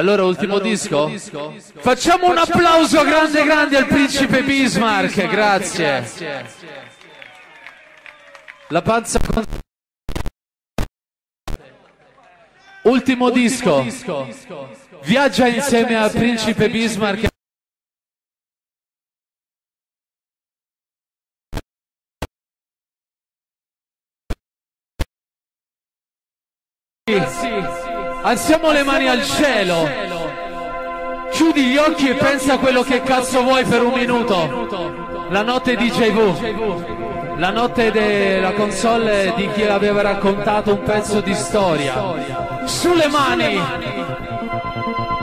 Allora, ultimo disco? Facciamo un applauso grande grande al principe Bismarck, grazie. La panza con... Ultimo disco. Viaggia insieme al principe Bismarck. Alziamo le mani al cielo. Chiudi gli occhi e pensa a quello che cazzo vuoi per un minuto. La notte di JV. La notte della console di chi aveva raccontato un pezzo di storia. Sulle mani.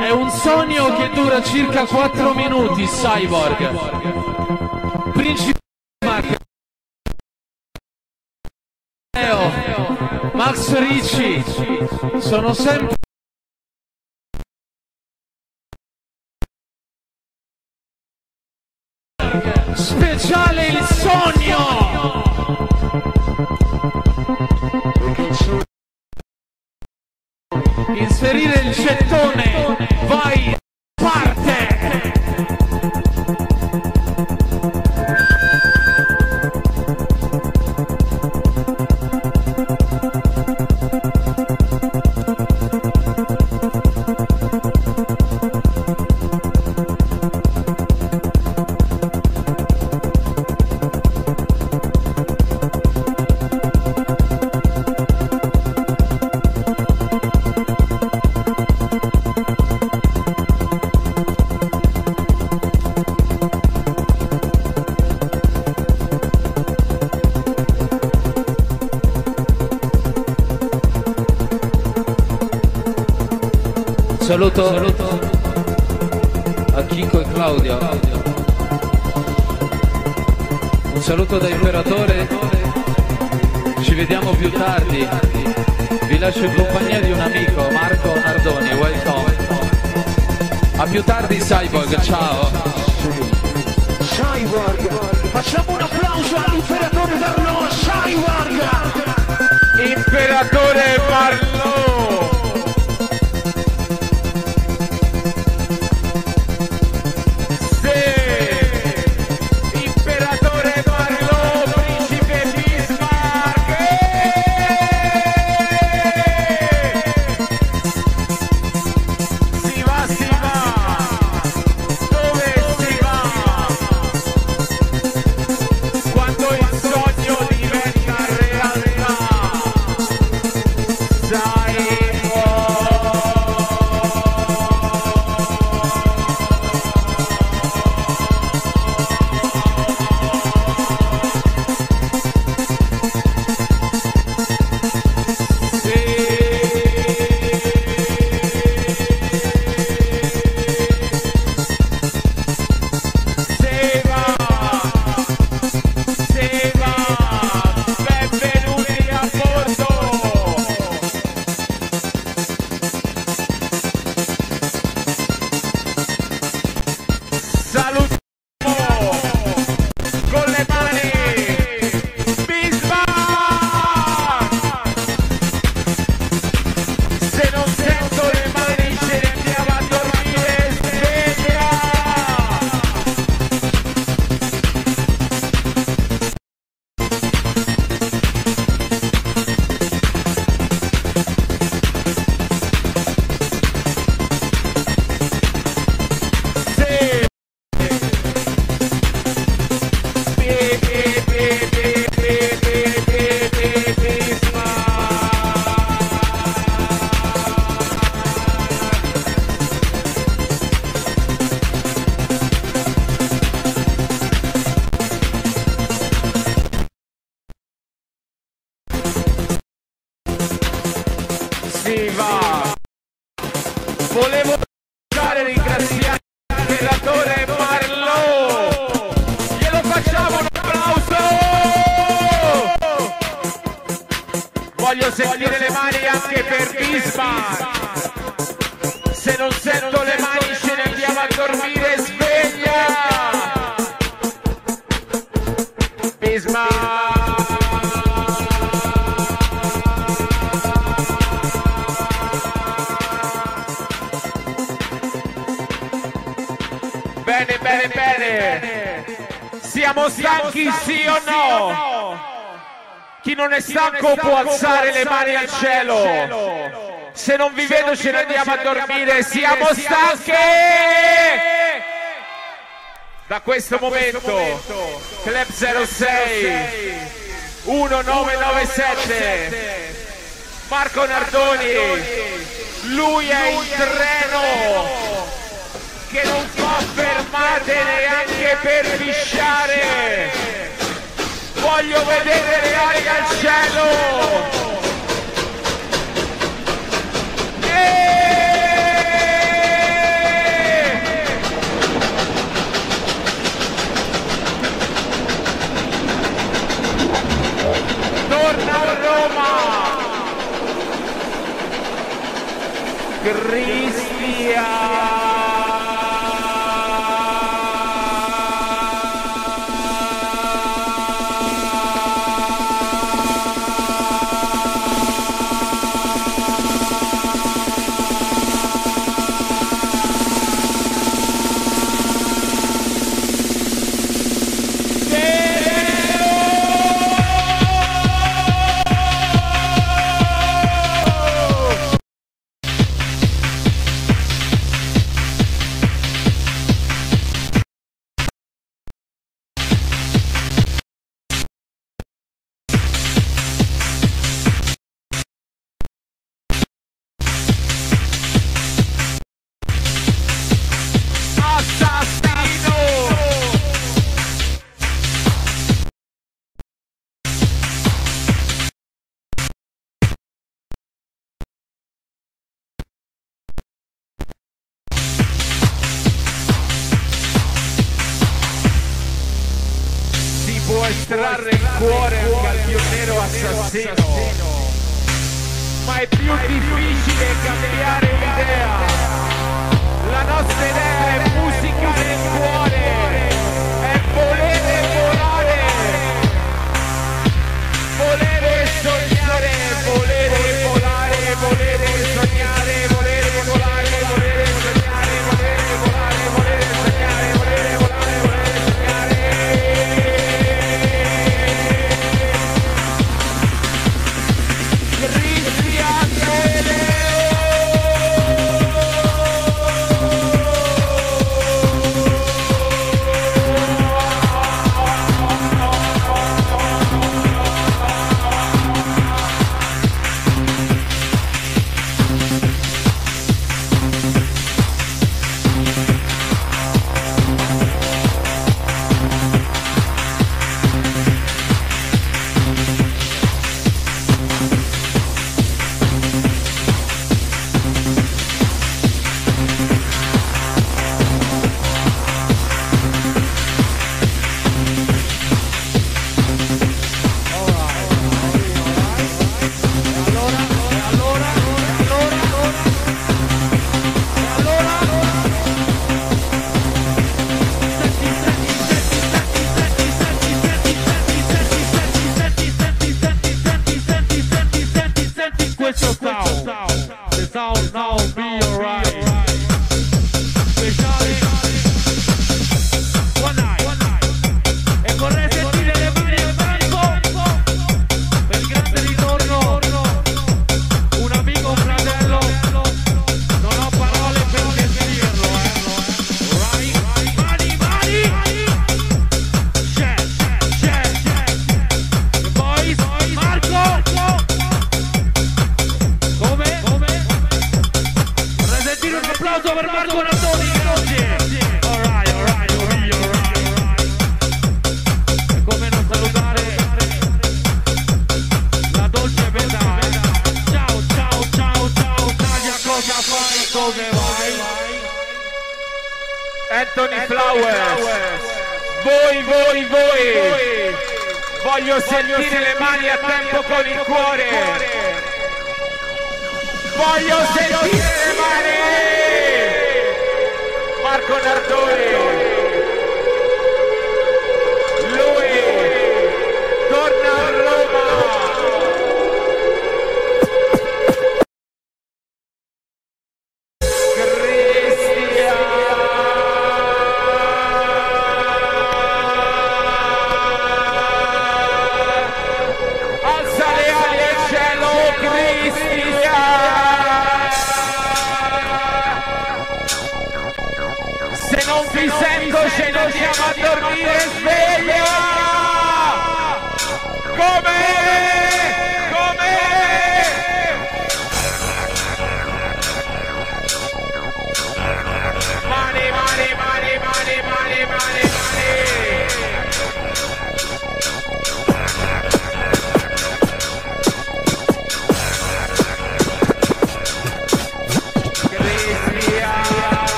È un sogno che dura circa 4 minuti, Cyborg. Principe Max Ricci. Sono sempre speciale il sogno. Inserire il gettone. Vai sentire le mani anche per Bismarck. Se non sento le mani ce ne andiamo a dormire, sveglia! Bismarck! Bene, bene, bene! Siamo stanchi, sì o no? non è stanco può alzare le mani al cielo. Se non vi vedo ce ne andiamo a dormire, siamo stanchi! Da questo, momento, momento Club 06 1997 Marco Nardoni. Lui è il treno che non può fermare neanche per pisciare Voglio vedere le ali al cielo! Cristian!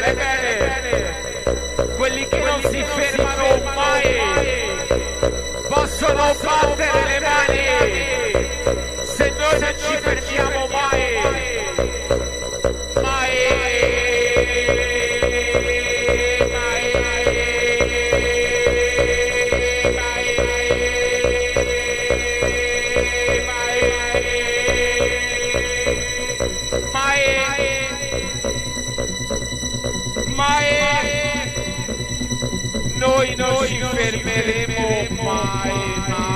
bene, bene, quelli che non si fermano mai. Possono battere le mani. Se noi non ci fermiamo people, my, my.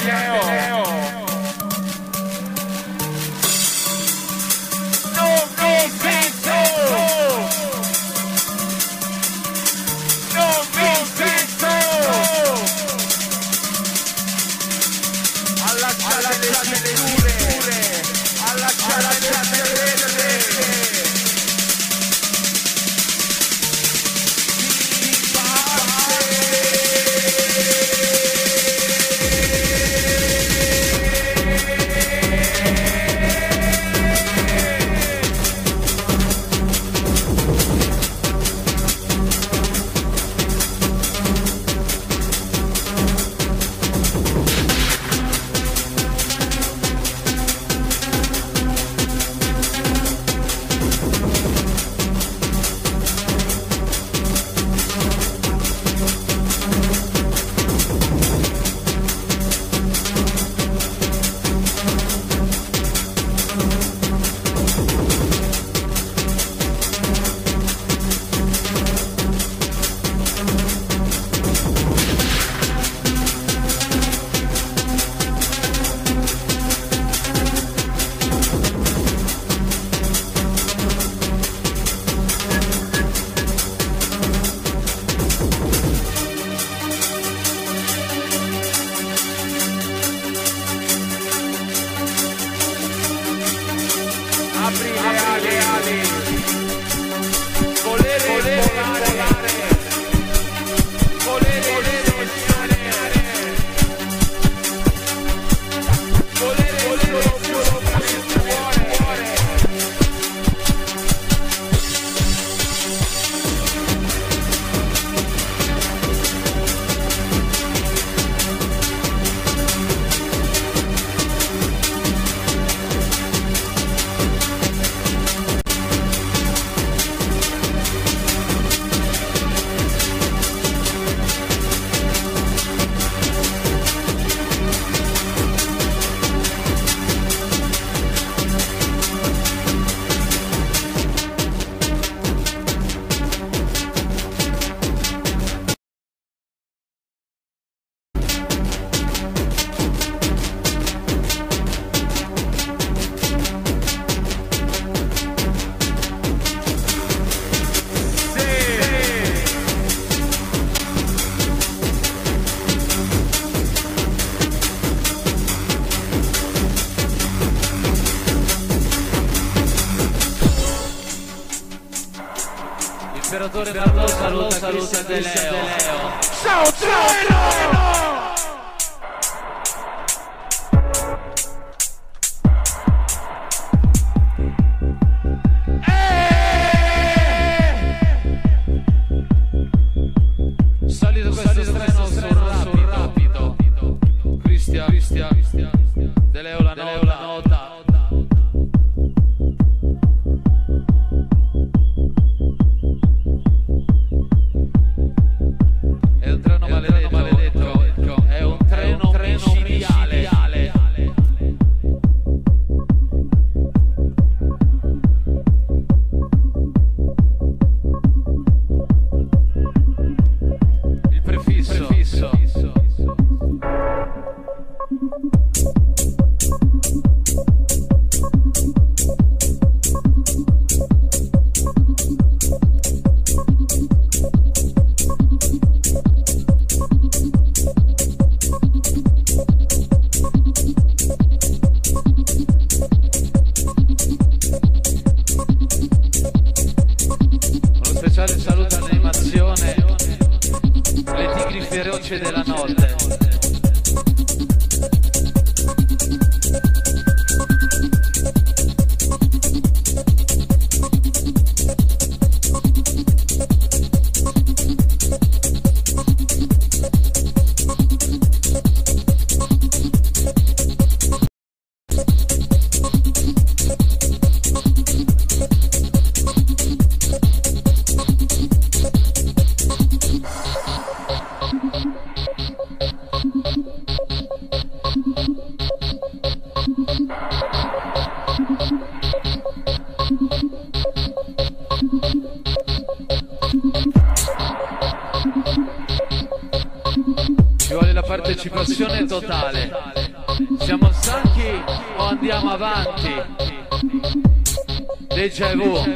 てねよ。Salud, salud, salud, salud, salud, Saluto all'animazione Le tigri feroci della notte Déjà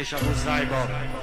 بشم و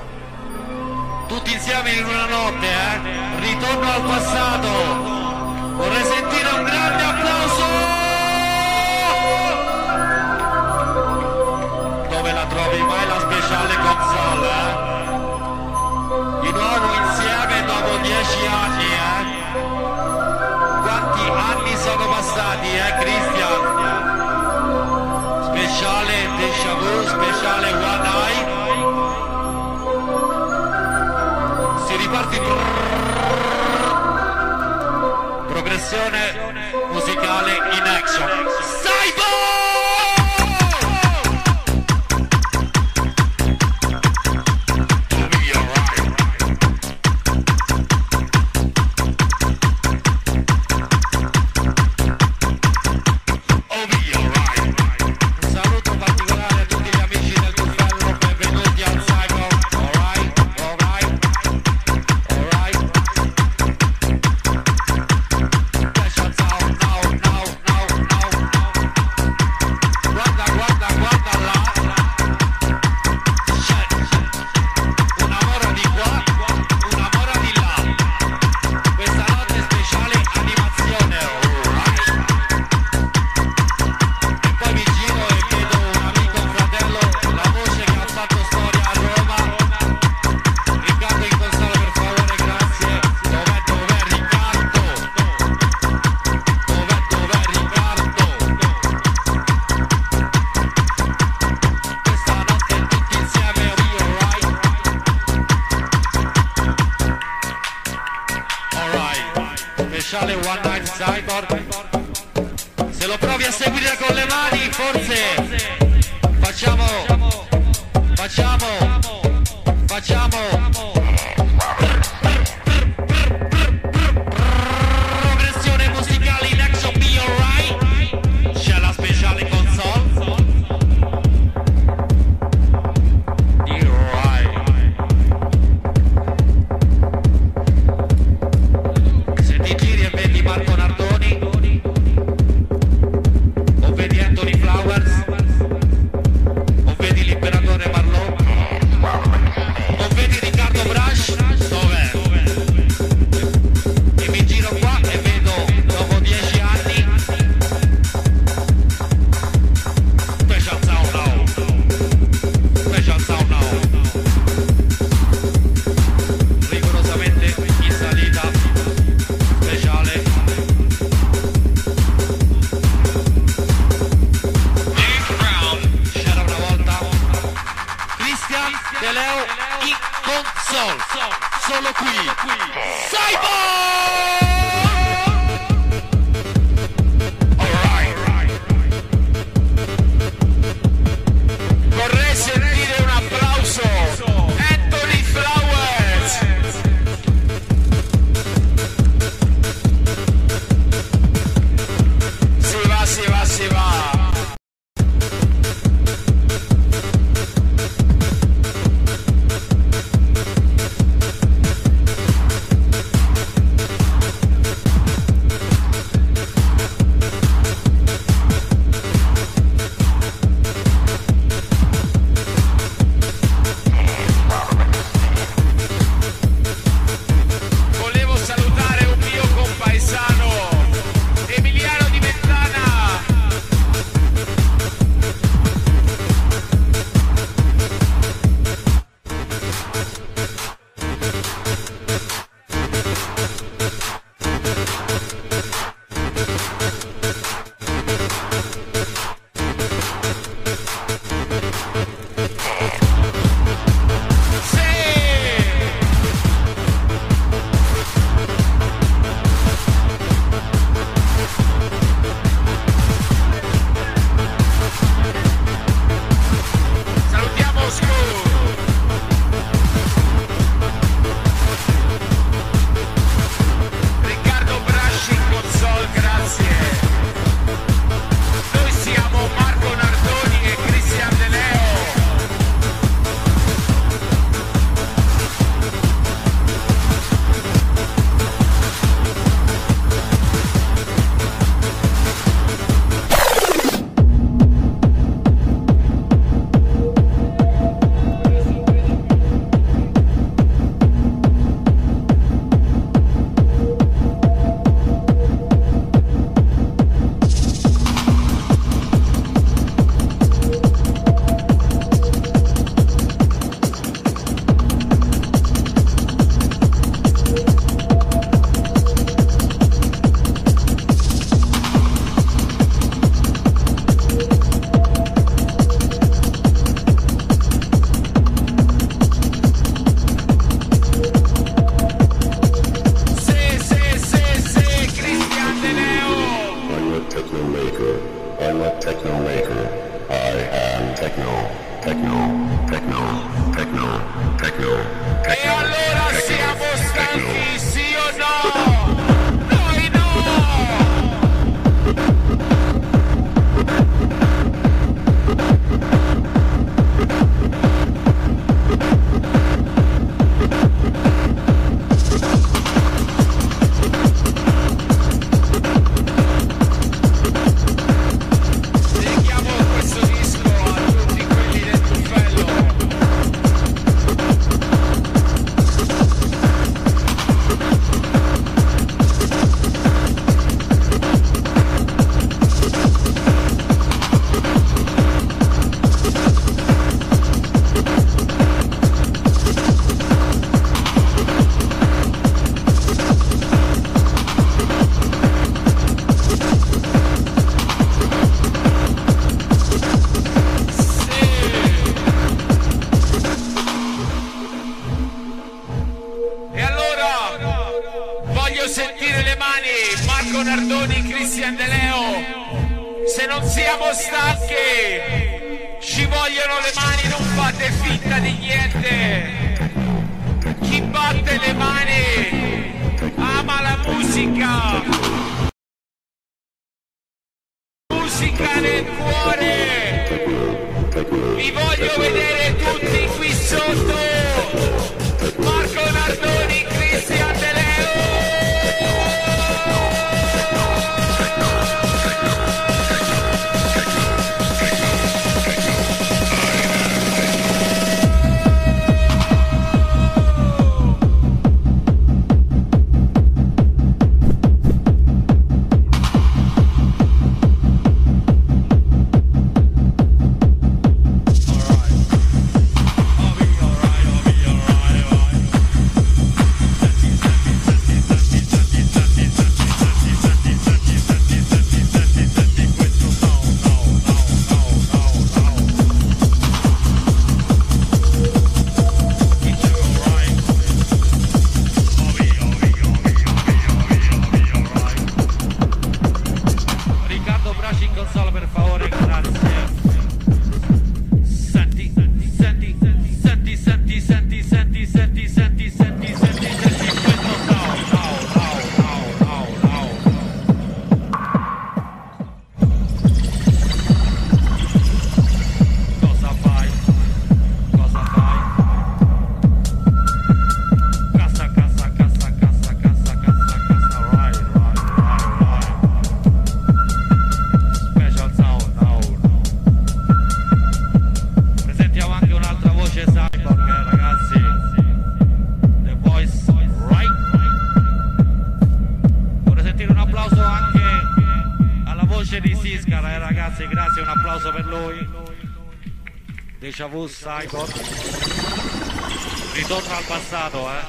Deja vu cyborg. Ritorno al passato, eh.